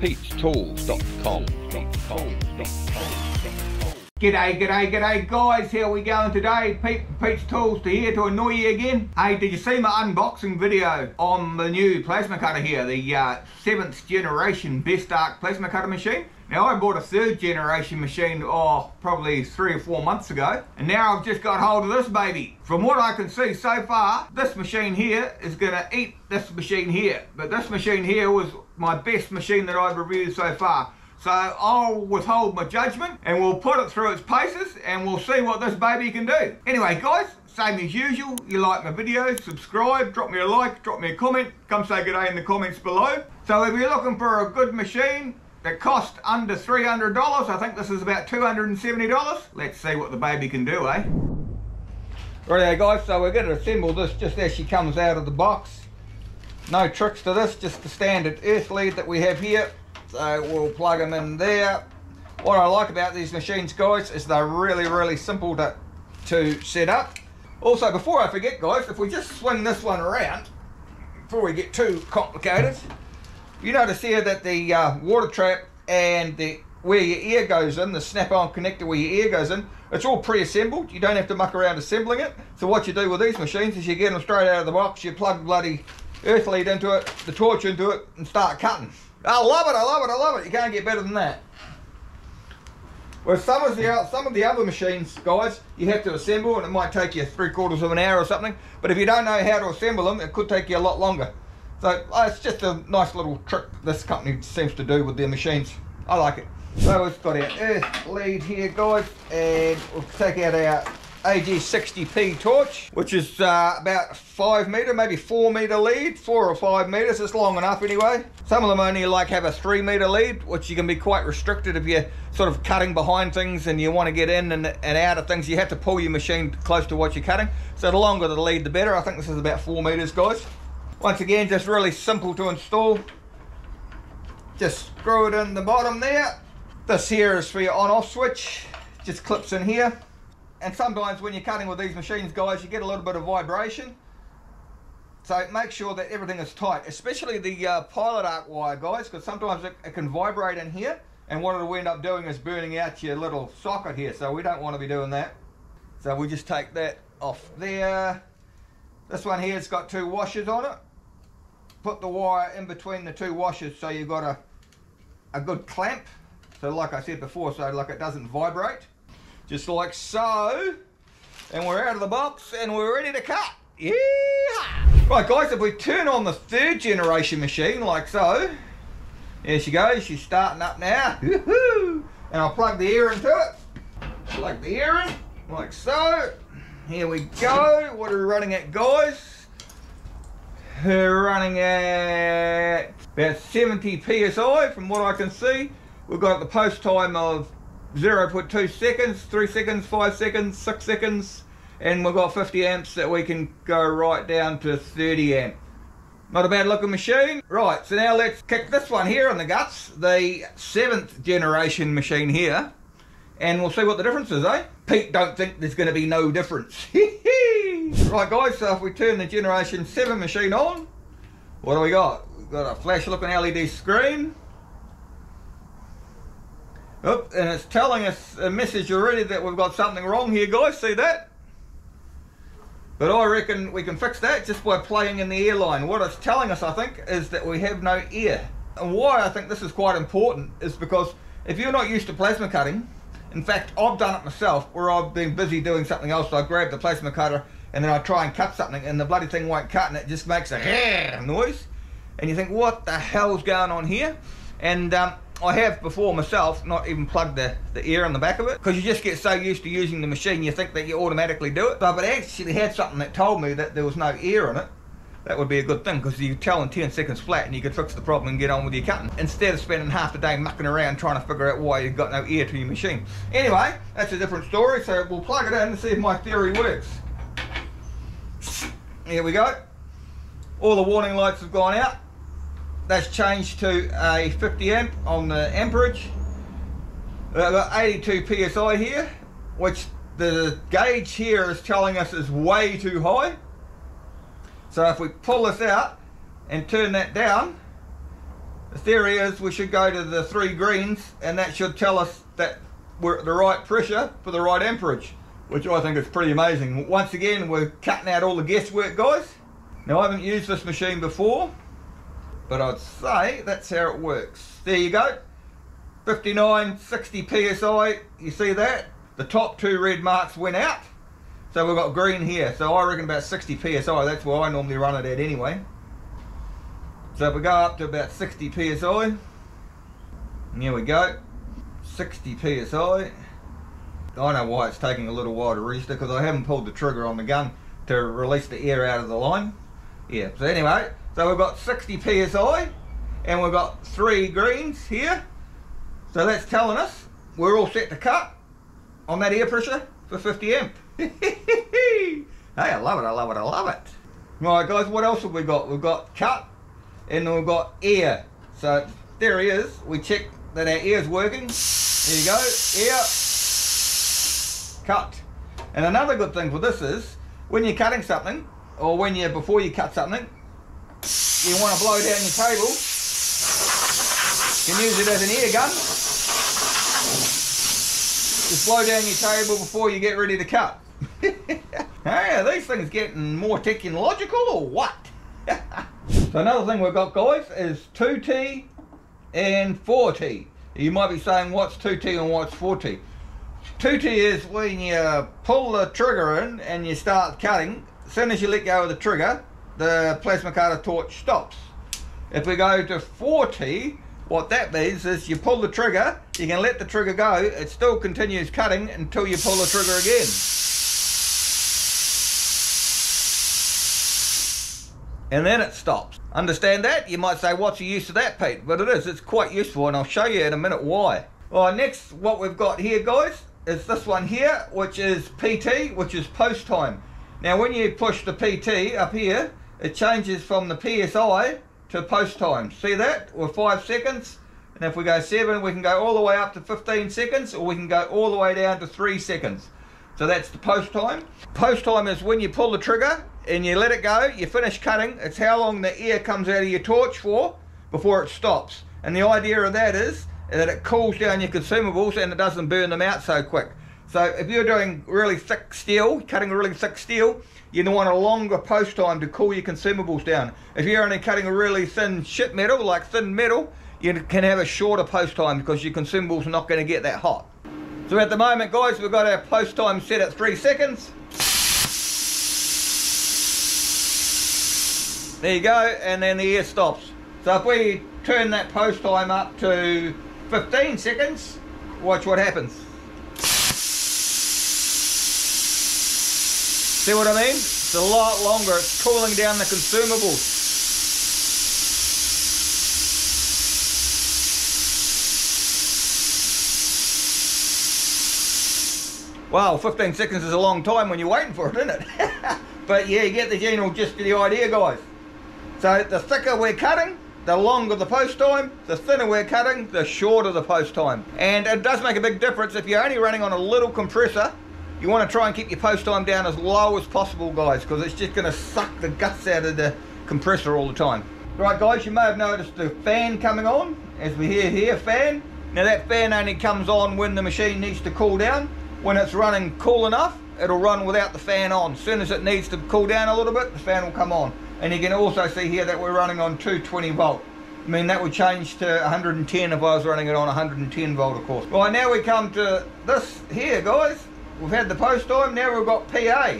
Pete'sTools.com. G'day, g'day, g'day guys, how we going today? Pete Pete's Tools to here to annoy you again. Hey, did you see my unboxing video on the new plasma cutter here, the uh, 7th generation Bestarc plasma cutter machine? Now I bought a third generation machine, oh, probably three or four months ago, and now I've just got hold of this baby. From what I can see so far, this machine here is gonna eat this machine here, but this machine here was my best machine that I've reviewed so far. So I'll withhold my judgment and we'll put it through its paces and we'll see what this baby can do. Anyway guys, same as usual, you like my videos, subscribe, drop me a like, drop me a comment, come say good day in the comments below. So if you're looking for a good machine that cost under $300, I think this is about $270, let's see what the baby can do, eh? Right guys, so we're going to assemble this just as she comes out of the box. No tricks to this, just the standard earth lead that we have here so we'll plug them in there. What I like about these machines, guys, is they're really, really simple to, to set up. Also, before I forget, guys, if we just swing this one around, before we get too complicated, you notice here that the uh, water trap and the where your ear goes in, the snap-on connector where your ear goes in, it's all pre-assembled. You don't have to muck around assembling it. So what you do with these machines is you get them straight out of the box, you plug bloody earth lead into it, the torch into it, and start cutting. I love it, I love it, I love it. You can't get better than that. Well, some of the some of the other machines, guys, you have to assemble, and it might take you three quarters of an hour or something. But if you don't know how to assemble them, it could take you a lot longer. So uh, it's just a nice little trick this company seems to do with their machines. I like it. So we've got our earth lead here, guys, and we'll take out our AG60P torch, which is uh, about five meter, maybe four meter lead, four or five meters. It's long enough anyway. Some of them only like have a three meter lead, which you can be quite restricted if you're sort of cutting behind things and you want to get in and, and out of things. You have to pull your machine close to what you're cutting. So the longer the lead, the better. I think this is about four meters, guys. Once again, just really simple to install. Just screw it in the bottom there. This here is for your on-off switch. Just clips in here. And sometimes when you're cutting with these machines guys you get a little bit of vibration. So make sure that everything is tight especially the uh, pilot arc wire guys because sometimes it, it, can vibrate in here. And what it'll end up doing is burning out your little socket here. So we don't want to be doing that. So we just take that off there. This one here has got two washers on it put the wire in between the two washers so you've got a a good clamp so like I said before so like it doesn't vibrate just like so. And we're out of the box and we're ready to cut. Yeah. Right guys, if we turn on the third generation machine like so, there she goes, she's starting up now. And I'll plug the ear into it. Plug the ear in, like so. Here we go. What are we running at guys? Running at about 70 PSI from what I can see. We've got the post time of 0.2 seconds, 3 seconds, 5 seconds, 6 seconds, and we've got 50 amps that we can go right down to 30 amp. Not a bad looking machine. Right, so now let's kick this one here in the guts, the 7th generation machine here, and we'll see what the difference is, eh? Pete don't think there's going to be no difference. right guys, so if we turn the generation 7 machine on, what do we got? We've got a flash looking LED screen, Oh, and it's telling us a message already that we've got something wrong here, guys. See that? But I reckon we can fix that just by playing in the airline. What it's telling us, I think, is that we have no air. And why I think this is quite important is because if you're not used to plasma cutting, in fact, I've done it myself where I've been busy doing something else. So I grabbed the plasma cutter and then I try and cut something and the bloody thing won't cut and it just makes a noise. And you think, what the hell's going on here? And um, I have before myself not even plugged the, the ear on the back of it because you just get so used to using the machine you think that you automatically do it. But if it actually had something that told me that there was no ear on it, that would be a good thing because you tell in 10 seconds flat and you could fix the problem and get on with your cutting instead of spending half the day mucking around trying to figure out why you've got no ear to your machine. Anyway, that's a different story so we'll plug it in and see if my theory works. Here we go. All the warning lights have gone out that's changed to a 50 amp on the amperage. I've got 82 psi here, which the gauge here is telling us is way too high. So if we pull this out and turn that down, the theory is we should go to the three greens and that should tell us that we're at the right pressure for the right amperage, which I think is pretty amazing. Once again, we're cutting out all the guesswork, guys. Now, I haven't used this machine before, but I'd say that's how it works. There you go. 59, 60 PSI, you see that? The top two red marks went out. So we've got green here. So I reckon about 60 PSI, that's where I normally run it at anyway. So if we go up to about 60 PSI, and here we go, 60 PSI. I know why it's taking a little while to register because I haven't pulled the trigger on the gun to release the air out of the line. Yeah, so anyway, so we've got 60 PSI and we've got three greens here. So that's telling us we're all set to cut on that air pressure for 50 amp. hey, I love it, I love it, I love it. Right guys, what else have we got? We've got cut and we've got air. So there he is. We check that our air is working. There you go, air, cut. And another good thing for this is when you're cutting something or when you before you cut something, you want to blow down your table. You can use it as an air gun. Just blow down your table before you get ready to cut. hey, these things getting more technological or what? so another thing we've got guys is 2T and 4T. You might be saying what's 2T and what's 4T. 2T is when you pull the trigger in and you start cutting, as soon as you let go of the trigger, the plasma cutter torch stops. If we go to 4T, what that means is you pull the trigger, you can let the trigger go, it still continues cutting until you pull the trigger again. And then it stops. Understand that? You might say, what's the use of that, Pete? But it is, it's quite useful, and I'll show you in a minute why. All right, next, what we've got here, guys, is this one here, which is PT, which is post time. Now, when you push the PT up here, it changes from the PSI to post time. See that? We're five seconds. And if we go seven, we can go all the way up to 15 seconds, or we can go all the way down to three seconds. So that's the post time. Post time is when you pull the trigger and you let it go, you finish cutting. It's how long the air comes out of your torch for before it stops. And the idea of that is that it cools down your consumables and it doesn't burn them out so quick. So if you're doing really thick steel, cutting really thick steel, you want a longer post time to cool your consumables down. If you're only cutting a really thin sheet metal, like thin metal, you can have a shorter post time because your consumables are not going to get that hot. So at the moment, guys, we've got our post time set at three seconds. There you go, and then the air stops. So if we turn that post time up to 15 seconds, watch what happens. See what I mean? It's a lot longer. It's cooling down the consumables. Wow, 15 seconds is a long time when you're waiting for it, isn't it? but yeah, you get the general gist of the idea, guys. So the thicker we're cutting, the longer the post time, the thinner we're cutting, the shorter the post time. And it does make a big difference if you're only running on a little compressor, you want to try and keep your post time down as low as possible, guys, because it's just going to suck the guts out of the compressor all the time. Right, guys, you may have noticed the fan coming on, as we hear here, fan. Now that fan only comes on when the machine needs to cool down. When it's running cool enough, it'll run without the fan on. As soon as it needs to cool down a little bit, the fan will come on. And you can also see here that we're running on 220 volt. I mean, that would change to 110 if I was running it on 110 volt, of course. Right, now we come to this here, guys. We've had the post time, now we've got PA.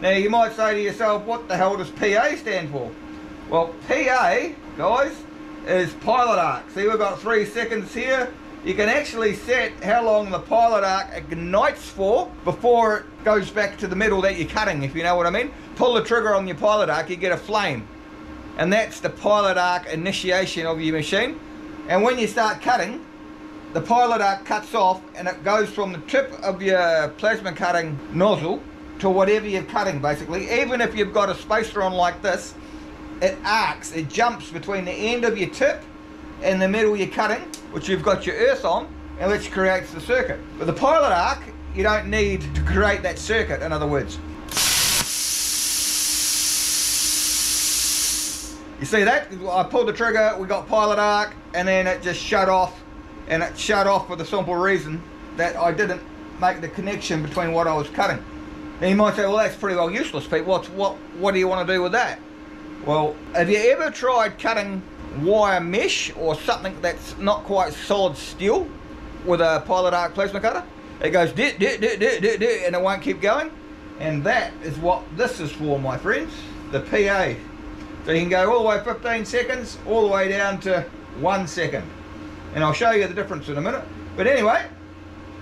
Now you might say to yourself, what the hell does PA stand for? Well, PA, guys, is pilot arc. See, we've got three seconds here you can actually set how long the pilot arc ignites for before it goes back to the metal that you're cutting, if you know what I mean. Pull the trigger on your pilot arc, you get a flame. And that's the pilot arc initiation of your machine. And when you start cutting, the pilot arc cuts off and it goes from the tip of your plasma cutting nozzle to whatever you're cutting basically. Even if you've got a spacer on like this, it arcs, it jumps between the end of your tip and the metal you're cutting, which you've got your earth on, and which creates the circuit. But the pilot arc, you don't need to create that circuit, in other words. You see that? I pulled the trigger, we got pilot arc, and then it just shut off. And it shut off for the simple reason that I didn't make the connection between what I was cutting. And you might say, well, that's pretty well useless, Pete. What's, what, what do you want to do with that? Well, have you ever tried cutting wire mesh or something that's not quite solid steel with a pilot arc plasma cutter? It goes dit, dit, dit, dit, dit, dit, and it won't keep going. And that is what this is for, my friends, the PA. So you can go all the way 15 seconds, all the way down to one second. And I'll show you the difference in a minute. But anyway,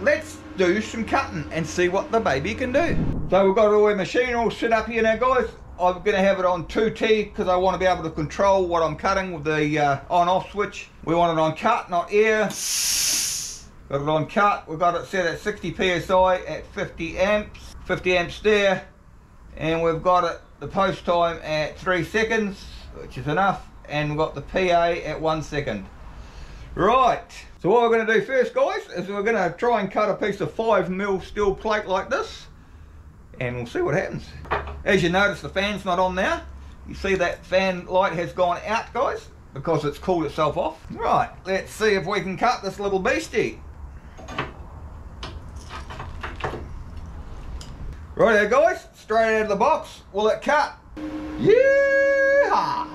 let's do some cutting and see what the baby can do. So we've got all our machine all set up here now, guys. I'm going to have it on 2T because I want to be able to control what I'm cutting with the uh, on-off switch. We want it on cut, not air. Got it on cut. We've got it set at 60 PSI at 50 amps. 50 amps there. And we've got it the post time at 3 seconds, which is enough. And we've got the PA at 1 second. Right. So what we're going to do first, guys, is we're going to try and cut a piece of 5mm steel plate like this. And we'll see what happens. As you notice, the fan's not on now. You see that fan light has gone out, guys, because it's cooled itself off. Right, let's see if we can cut this little beastie. Right there, guys, straight out of the box. Will it cut? Yeah!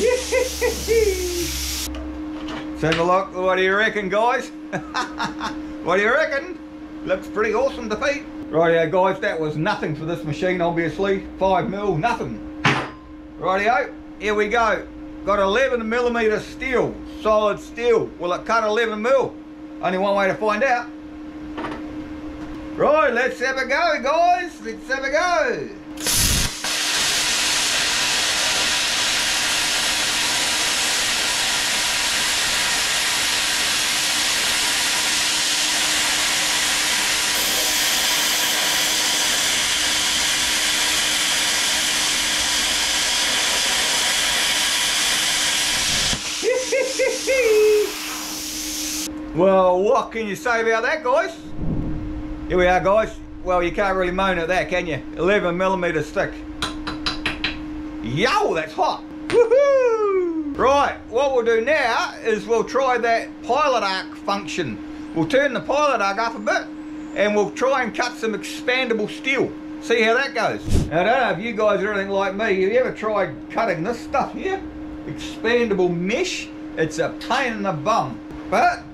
Send a look. What do you reckon, guys? what do you reckon? Looks pretty awesome to Pete. Rightio, guys, that was nothing for this machine, obviously. 5 mil, nothing. Rightio, here we go. Got 11 millimeter steel, solid steel. Will it cut 11 mil? Only one way to find out. Right, let's have a go, guys. Let's have a go. Well, what can you say about that, guys? Here we are, guys. Well, you can't really moan at that, can you? 11 millimeters thick. Yo, that's hot. Woohoo! Right, what we'll do now is we'll try that pilot arc function. We'll turn the pilot arc up a bit and we'll try and cut some expandable steel. See how that goes. I don't know if you guys are anything like me. Have you ever tried cutting this stuff here? Expandable mesh. It's a pain in the bum. But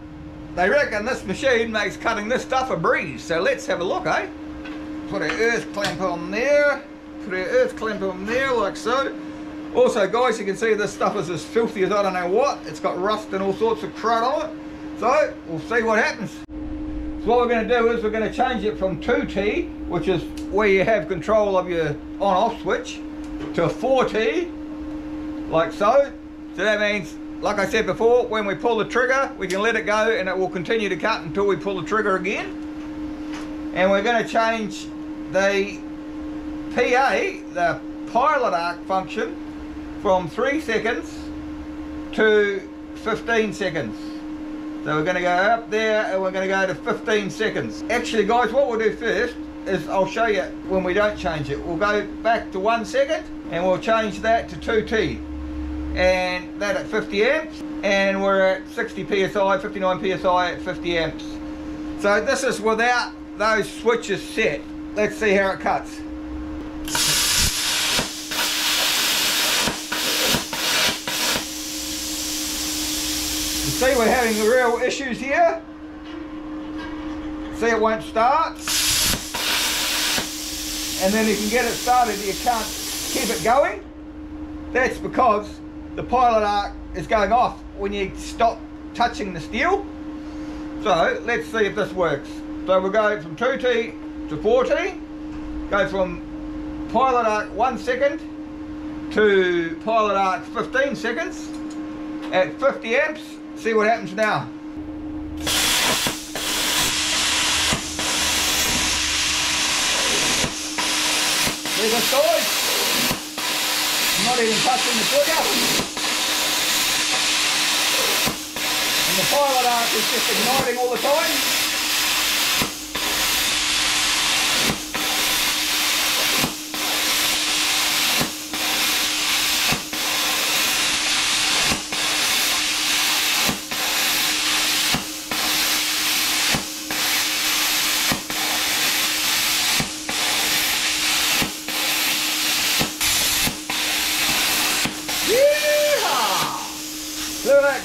they reckon this machine makes cutting this stuff a breeze, so let's have a look, eh? Put our earth clamp on there, put our earth clamp on there like so. Also guys, you can see this stuff is as filthy as I don't know what. It's got rust and all sorts of crud on it. So, we'll see what happens. So what we're going to do is we're going to change it from 2T, which is where you have control of your on-off switch, to 4T, like so. So that means like I said before, when we pull the trigger, we can let it go and it will continue to cut until we pull the trigger again. And we're going to change the PA, the pilot arc function, from 3 seconds to 15 seconds. So we're going to go up there and we're going to go to 15 seconds. Actually guys, what we'll do first is I'll show you when we don't change it. We'll go back to 1 second and we'll change that to 2T and that at 50 amps and we're at 60 psi 59 psi at 50 amps. So this is without those switches set. Let's see how it cuts. You see we're having real issues here. See it won't start. And then you can get it started. You can't keep it going. That's because the pilot arc is going off when you stop touching the steel. So let's see if this works. So we're going from 2T to 4T, go from pilot arc 1 second to pilot arc 15 seconds at 50 amps. See what happens now. There's a storage. Not even touching the trigger. And the pilot arc is just igniting all the time. Look at that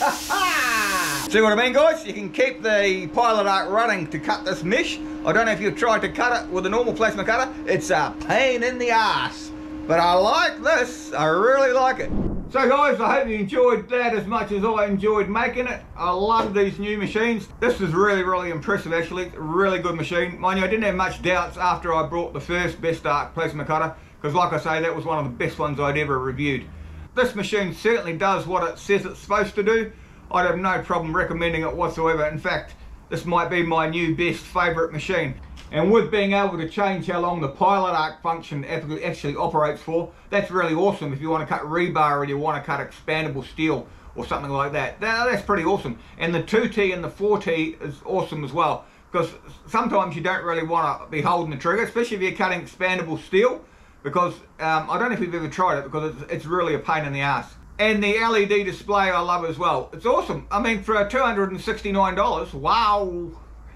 guys! See what I mean guys? You can keep the pilot arc running to cut this mesh. I don't know if you've tried to cut it with a normal plasma cutter. It's a pain in the ass. But I like this. I really like it. So guys, I hope you enjoyed that as much as I enjoyed making it. I love these new machines. This is really, really impressive actually. Really good machine. Mind you, I didn't have much doubts after I brought the first Bestarc plasma cutter. Because like I say, that was one of the best ones I'd ever reviewed. This machine certainly does what it says it's supposed to do. I'd have no problem recommending it whatsoever. In fact, this might be my new best favourite machine. And with being able to change how long the pilot arc function actually operates for, that's really awesome if you want to cut rebar or you want to cut expandable steel or something like that. That's pretty awesome. And the 2T and the 4T is awesome as well because sometimes you don't really want to be holding the trigger, especially if you're cutting expandable steel because um, I don't know if you've ever tried it because it's, it's really a pain in the ass. And the LED display I love as well. It's awesome. I mean, for $269, wow.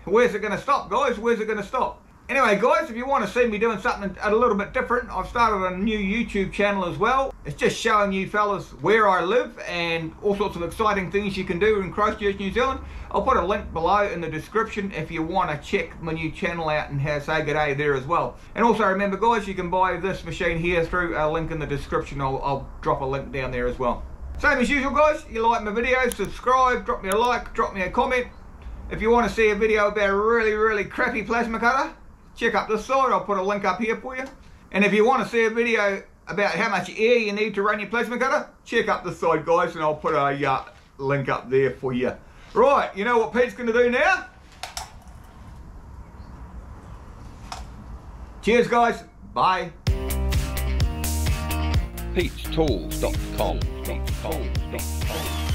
Where's it going to stop, guys? Where's it going to stop? Anyway, guys, if you want to see me doing something a little bit different, I've started a new YouTube channel as well. It's just showing you fellas where I live and all sorts of exciting things you can do in Christchurch, New Zealand. I'll put a link below in the description if you want to check my new channel out and have say good day there as well. And also remember, guys, you can buy this machine here through a link in the description. I'll, I'll drop a link down there as well. Same as usual, guys. You like my videos, subscribe, drop me a like, drop me a comment. If you want to see a video about a really, really crappy plasma cutter, check up this side. I'll put a link up here for you. And if you want to see a video about how much air you need to run your plasma cutter, check up this side, guys, and I'll put a uh, link up there for you. Right, you know what Pete's going to do now? Cheers, guys. Bye. Pete'sTools.com.